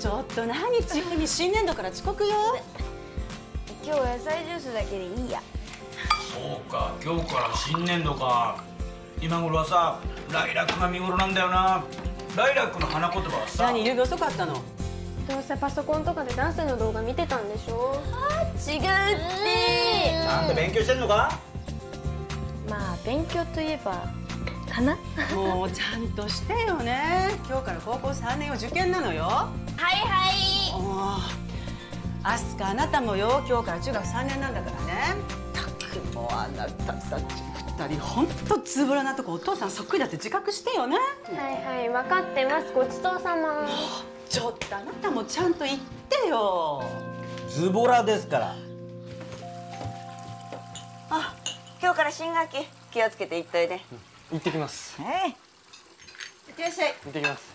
ちょっと何ちふみ新年度から遅刻よ？今日野菜ジュースだけでいいや。そうか今日から新年度か。今頃はさライラックが見頃なんだよな。ライラックの花言葉はさ。何夕べ遅かったの？どうせパソコンとかでダンスの動画見てたんでしょ？違うって。ちゃんと勉強してんのか？まあ勉強といえばもうちゃんとしてよね。今日から高校3年を受験なのよ。はいはい。もうアスカあなたもよ。今日から中学3年なんだからね。たくもうあなたたち二人本当つぶらなとこお父さんそっくりだって自覚してよね。はいはい。分かってます。ごちそうさま。ちょっとあなたもちゃんと言ってよ。ズボラですから。あ今日から新学期気をつけて行っといで行ってきます。はい。いってらっしゃい。行ってきます。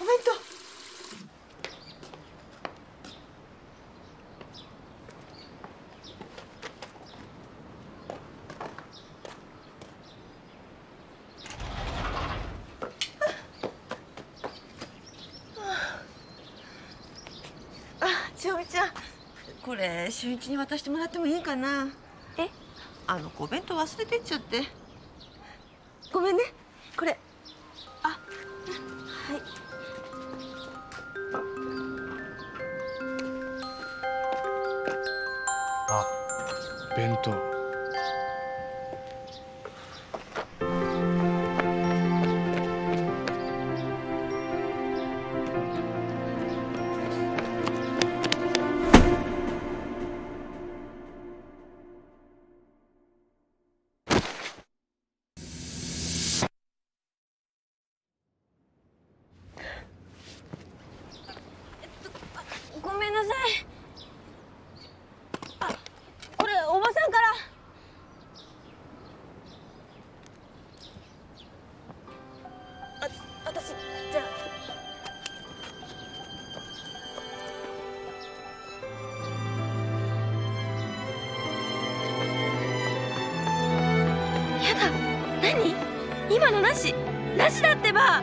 お弁当。あ千代美ちゃんこれ俊一に渡してもらってもいいかなえあの子お弁当忘れてっちゃって。ごめんね。これ。あ。はい。あ弁当何？今のなし？なしだってば！